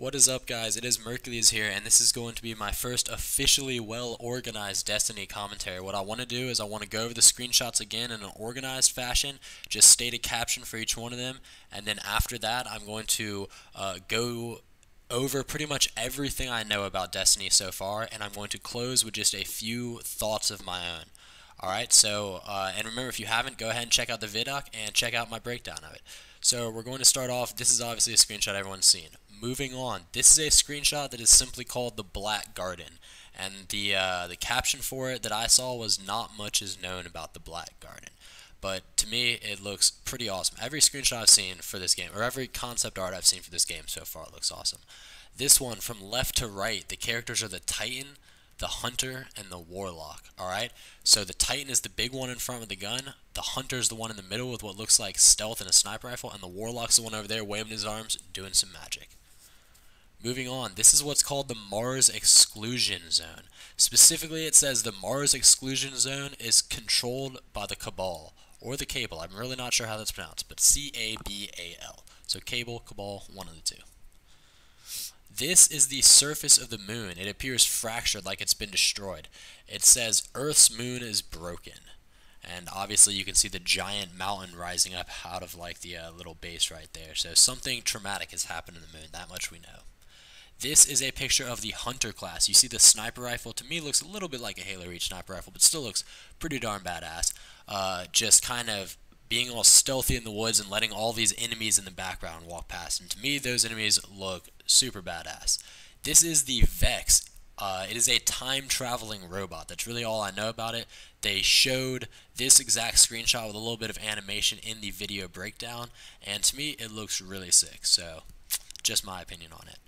What is up guys, it is Mercules here and this is going to be my first officially well organized Destiny commentary. What I want to do is I want to go over the screenshots again in an organized fashion, just state a caption for each one of them, and then after that I'm going to uh, go over pretty much everything I know about Destiny so far and I'm going to close with just a few thoughts of my own. Alright, so, uh, and remember if you haven't, go ahead and check out the vidoc and check out my breakdown of it. So we're going to start off, this is obviously a screenshot everyone's seen moving on. This is a screenshot that is simply called the Black Garden, and the uh, the caption for it that I saw was not much is known about the Black Garden. But to me, it looks pretty awesome. Every screenshot I've seen for this game, or every concept art I've seen for this game so far, looks awesome. This one, from left to right, the characters are the Titan, the Hunter, and the Warlock. Alright? So the Titan is the big one in front with the gun, the Hunter is the one in the middle with what looks like stealth and a sniper rifle, and the Warlock's the one over there waving his arms, doing some magic. Moving on, this is what's called the Mars Exclusion Zone. Specifically, it says the Mars Exclusion Zone is controlled by the Cabal, or the Cable. I'm really not sure how that's pronounced, but C-A-B-A-L. So Cable, Cabal, one of the two. This is the surface of the moon. It appears fractured like it's been destroyed. It says Earth's moon is broken. And obviously you can see the giant mountain rising up out of like the uh, little base right there. So something traumatic has happened in the moon, that much we know. This is a picture of the Hunter class. You see the sniper rifle, to me looks a little bit like a Halo Reach sniper rifle, but still looks pretty darn badass. Uh, just kind of being all stealthy in the woods and letting all these enemies in the background walk past. And to me, those enemies look super badass. This is the Vex. Uh, it is a time-traveling robot. That's really all I know about it. They showed this exact screenshot with a little bit of animation in the video breakdown, and to me, it looks really sick. So, just my opinion on it.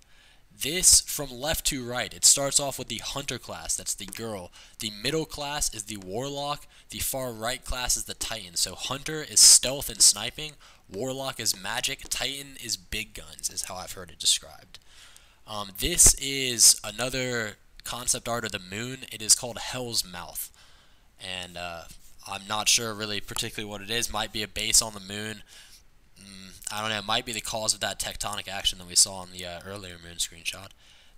This from left to right, it starts off with the Hunter class, that's the girl. The middle class is the Warlock. The far right class is the Titan. So Hunter is stealth and sniping. Warlock is magic. Titan is big guns, is how I've heard it described. Um, this is another concept art of the moon. It is called Hell's Mouth. And uh, I'm not sure really particularly what it is. Might be a base on the moon. I don't know, it might be the cause of that tectonic action that we saw on the uh, earlier moon screenshot.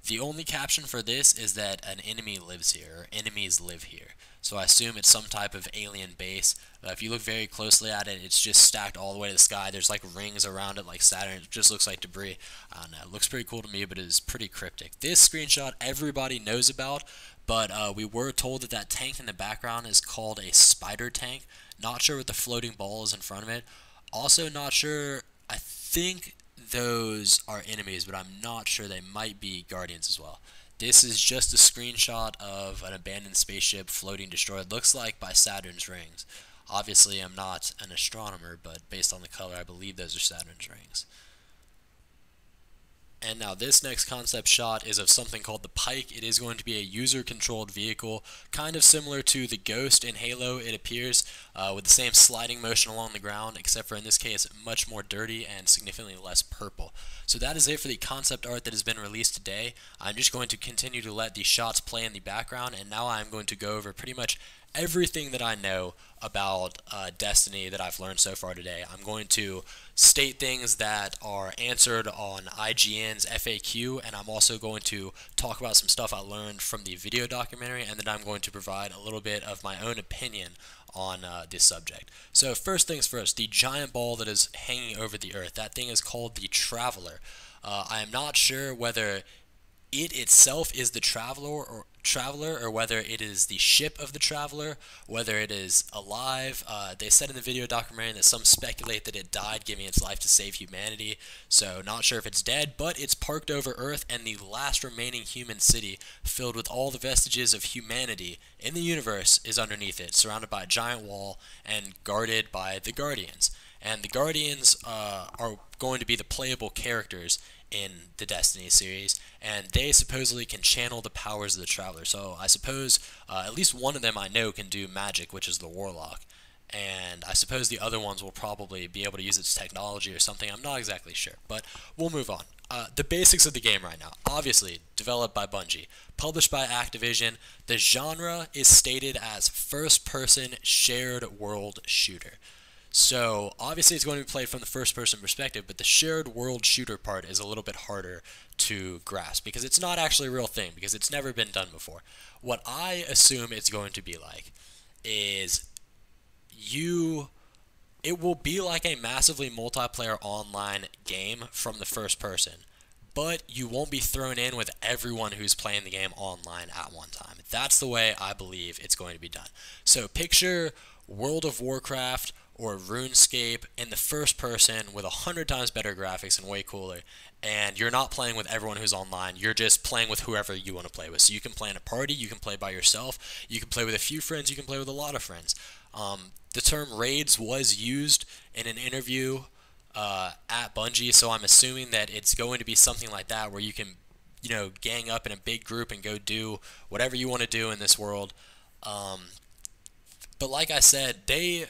The only caption for this is that an enemy lives here, or enemies live here. So I assume it's some type of alien base. Uh, if you look very closely at it, it's just stacked all the way to the sky. There's like rings around it like Saturn. It just looks like debris. I don't know. It looks pretty cool to me, but it is pretty cryptic. This screenshot everybody knows about, but uh, we were told that that tank in the background is called a spider tank. Not sure what the floating ball is in front of it. Also not sure I think those are enemies, but I'm not sure they might be guardians as well. This is just a screenshot of an abandoned spaceship floating destroyed. Looks like by Saturn's rings. Obviously, I'm not an astronomer, but based on the color, I believe those are Saturn's rings. And now this next concept shot is of something called the Pike. It is going to be a user-controlled vehicle, kind of similar to the Ghost in Halo, it appears, uh, with the same sliding motion along the ground, except for in this case, much more dirty and significantly less purple. So that is it for the concept art that has been released today. I'm just going to continue to let these shots play in the background, and now I'm going to go over pretty much everything that I know about uh, Destiny that I've learned so far today. I'm going to state things that are answered on IGN's FAQ, and I'm also going to talk about some stuff I learned from the video documentary, and then I'm going to provide a little bit of my own opinion on uh, this subject. So first things first, the giant ball that is hanging over the Earth, that thing is called the Traveler. Uh, I am not sure whether it itself is the traveler or traveler or whether it is the ship of the traveler whether it is alive. Uh, they said in the video documentary that some speculate that it died giving its life to save humanity. So not sure if it's dead but it's parked over earth and the last remaining human city filled with all the vestiges of humanity in the universe is underneath it surrounded by a giant wall and guarded by the guardians. And the guardians uh, are going to be the playable characters in the Destiny series, and they supposedly can channel the powers of the Traveler. So I suppose uh, at least one of them I know can do magic, which is the Warlock. And I suppose the other ones will probably be able to use its technology or something. I'm not exactly sure, but we'll move on. Uh, the basics of the game right now. Obviously, developed by Bungie, published by Activision. The genre is stated as first-person shared world shooter. So obviously it's going to be played from the first person perspective, but the shared world shooter part is a little bit harder to grasp because it's not actually a real thing because it's never been done before. What I assume it's going to be like is you it will be like a massively multiplayer online game from the first person but you won't be thrown in with everyone who's playing the game online at one time. That's the way I believe it's going to be done. So picture World of Warcraft or RuneScape in the first person with a hundred times better graphics and way cooler. And you're not playing with everyone who's online. You're just playing with whoever you want to play with. So you can play in a party, you can play by yourself, you can play with a few friends, you can play with a lot of friends. Um, the term raids was used in an interview uh, at Bungie, so I'm assuming that it's going to be something like that where you can, you know, gang up in a big group and go do whatever you want to do in this world. Um, but like I said, they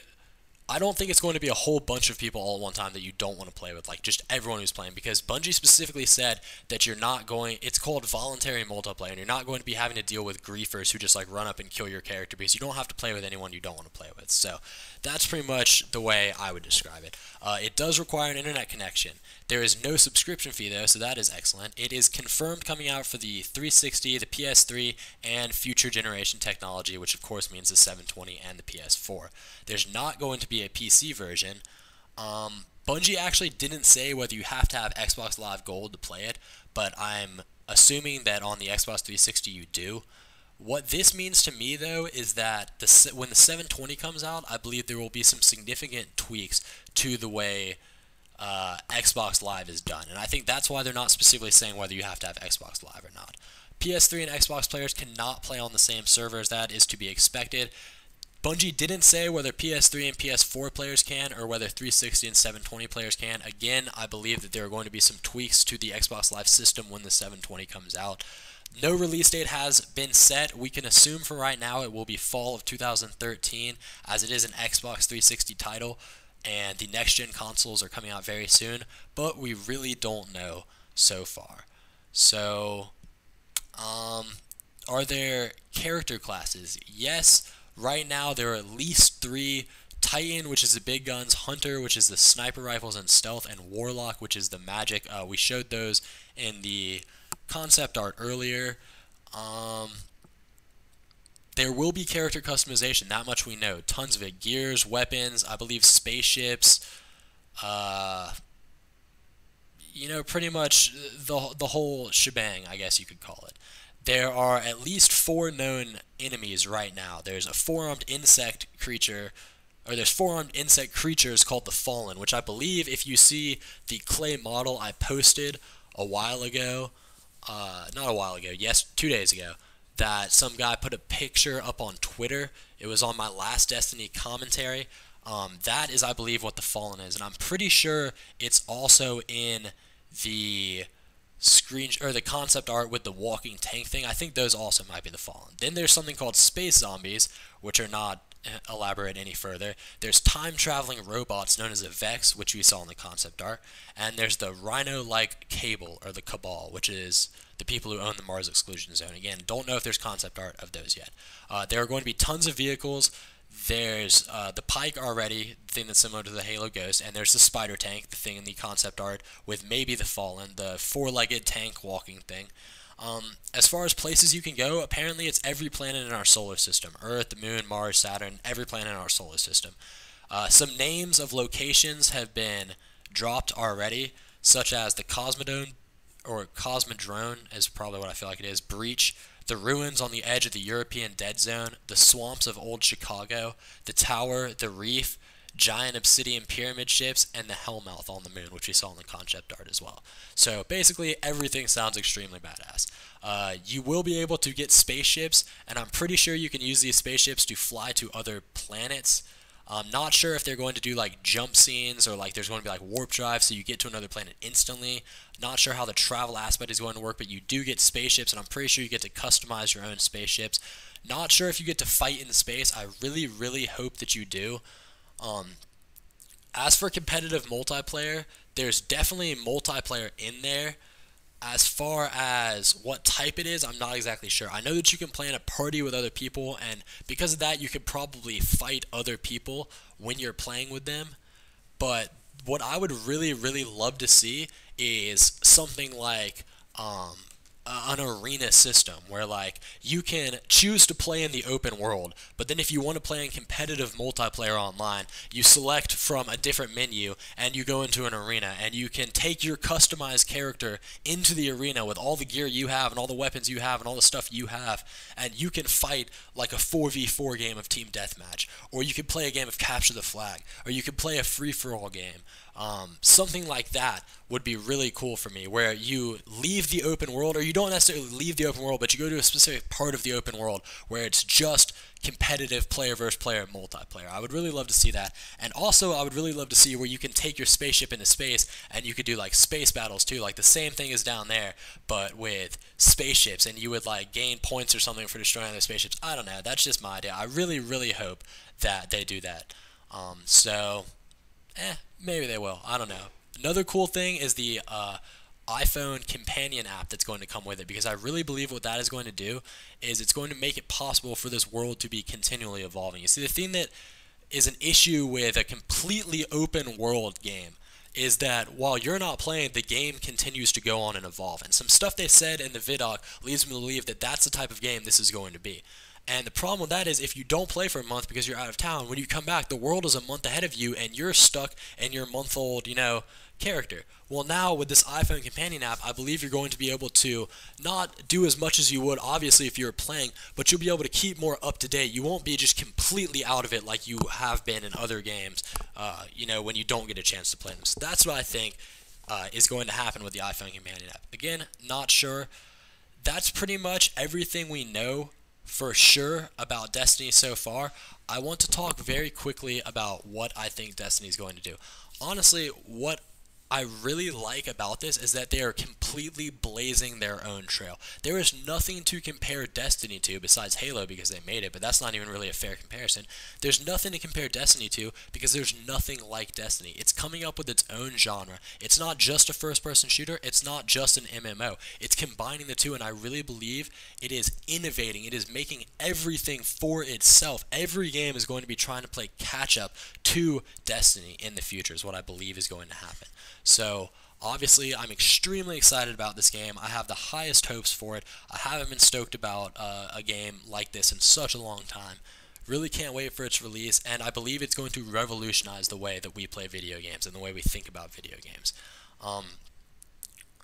I don't think it's going to be a whole bunch of people all at one time that you don't want to play with, like just everyone who's playing, because Bungie specifically said that you're not going, it's called voluntary multiplayer, and you're not going to be having to deal with griefers who just like run up and kill your character because you don't have to play with anyone you don't want to play with. So that's pretty much the way I would describe it. Uh, it does require an internet connection. There is no subscription fee though, so that is excellent. It is confirmed coming out for the 360, the PS3, and future generation technology, which of course means the 720 and the PS4. There's not going to be a PC version. Um, Bungie actually didn't say whether you have to have Xbox Live Gold to play it, but I'm assuming that on the Xbox 360 you do. What this means to me, though, is that the when the 720 comes out, I believe there will be some significant tweaks to the way uh, Xbox Live is done. And I think that's why they're not specifically saying whether you have to have Xbox Live or not. PS3 and Xbox players cannot play on the same servers. That is to be expected. Bungie didn't say whether PS3 and PS4 players can or whether 360 and 720 players can. Again, I believe that there are going to be some tweaks to the Xbox Live system when the 720 comes out. No release date has been set. We can assume for right now it will be fall of 2013 as it is an Xbox 360 title and the next gen consoles are coming out very soon, but we really don't know so far. So, um, are there character classes? Yes, right now there are at least three Titan, which is the big guns, Hunter, which is the sniper rifles and stealth, and Warlock, which is the magic. Uh, we showed those in the concept art earlier. Um, there will be character customization, that much we know. Tons of it. Gears, weapons, I believe spaceships, uh, you know, pretty much the, the whole shebang, I guess you could call it. There are at least four known enemies right now. There's a four-armed insect creature, or there's four-armed insect creatures called the Fallen, which I believe if you see the clay model I posted a while ago, uh, not a while ago, yes, two days ago, that some guy put a picture up on Twitter. It was on my last Destiny commentary. Um, that is, I believe, what the Fallen is, and I'm pretty sure it's also in the screen or the concept art with the walking tank thing. I think those also might be the Fallen. Then there's something called Space Zombies, which are not uh, elaborate any further. There's time traveling robots known as the Vex, which we saw in the concept art, and there's the Rhino like Cable or the Cabal, which is the people who own the Mars Exclusion Zone. Again, don't know if there's concept art of those yet. Uh, there are going to be tons of vehicles. There's uh, the Pike already, the thing that's similar to the Halo Ghost, and there's the Spider Tank, the thing in the concept art, with maybe the Fallen, the four-legged tank walking thing. Um, as far as places you can go, apparently it's every planet in our solar system Earth, the Moon, Mars, Saturn, every planet in our solar system. Uh, some names of locations have been dropped already, such as the Cosmodome or Cosmodrone is probably what I feel like it is, Breach, the ruins on the edge of the European Dead Zone, the swamps of Old Chicago, the Tower, the Reef, giant obsidian pyramid ships, and the Hellmouth on the moon, which we saw in the concept art as well. So basically, everything sounds extremely badass. Uh, you will be able to get spaceships, and I'm pretty sure you can use these spaceships to fly to other planets. I'm not sure if they're going to do like jump scenes or like there's going to be like warp drive so you get to another planet instantly. Not sure how the travel aspect is going to work, but you do get spaceships, and I'm pretty sure you get to customize your own spaceships. Not sure if you get to fight in space. I really, really hope that you do. Um, as for competitive multiplayer, there's definitely multiplayer in there. As far as what type it is, I'm not exactly sure. I know that you can play in a party with other people, and because of that, you could probably fight other people when you're playing with them. But what I would really, really love to see is something like um, an arena system where like you can choose to play in the open world but then if you want to play in competitive multiplayer online you select from a different menu and you go into an arena and you can take your customized character into the arena with all the gear you have and all the weapons you have and all the stuff you have and you can fight like a 4v4 game of team deathmatch or you could play a game of capture the flag or you could play a free-for-all game um, something like that would be really cool for me, where you leave the open world, or you don't necessarily leave the open world, but you go to a specific part of the open world where it's just competitive player versus player multiplayer. I would really love to see that. And also, I would really love to see where you can take your spaceship into space and you could do like space battles too, like the same thing is down there, but with spaceships, and you would like gain points or something for destroying other spaceships. I don't know. That's just my idea. I really, really hope that they do that. Um, so eh, maybe they will. I don't know. Another cool thing is the uh, iPhone companion app that's going to come with it because I really believe what that is going to do is it's going to make it possible for this world to be continually evolving. You see, the thing that is an issue with a completely open world game is that while you're not playing, the game continues to go on and evolve. And some stuff they said in the vidoc leads me to believe that that's the type of game this is going to be. And the problem with that is if you don't play for a month because you're out of town, when you come back, the world is a month ahead of you and you're stuck in your month old, you know, character. Well, now with this iPhone companion app, I believe you're going to be able to not do as much as you would, obviously, if you were playing, but you'll be able to keep more up to date. You won't be just completely out of it like you have been in other games, uh, you know, when you don't get a chance to play them. So that's what I think uh, is going to happen with the iPhone companion app. Again, not sure. That's pretty much everything we know for sure about Destiny so far, I want to talk very quickly about what I think Destiny is going to do. Honestly, what I really like about this is that they are completely blazing their own trail. There is nothing to compare Destiny to besides Halo because they made it, but that's not even really a fair comparison. There's nothing to compare Destiny to because there's nothing like Destiny. It's coming up with its own genre. It's not just a first person shooter, it's not just an MMO. It's combining the two, and I really believe it is innovating. It is making everything for itself. Every game is going to be trying to play catch up to Destiny in the future, is what I believe is going to happen. So obviously, I'm extremely excited about this game. I have the highest hopes for it. I haven't been stoked about uh, a game like this in such a long time. Really can't wait for its release, and I believe it's going to revolutionize the way that we play video games and the way we think about video games. Um,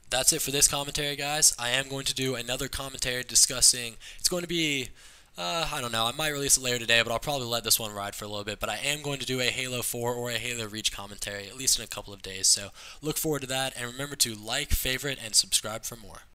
that's it for this commentary, guys. I am going to do another commentary discussing. It's going to be uh, I don't know. I might release it later today, but I'll probably let this one ride for a little bit. But I am going to do a Halo 4 or a Halo Reach commentary, at least in a couple of days. So look forward to that. And remember to like, favorite, and subscribe for more.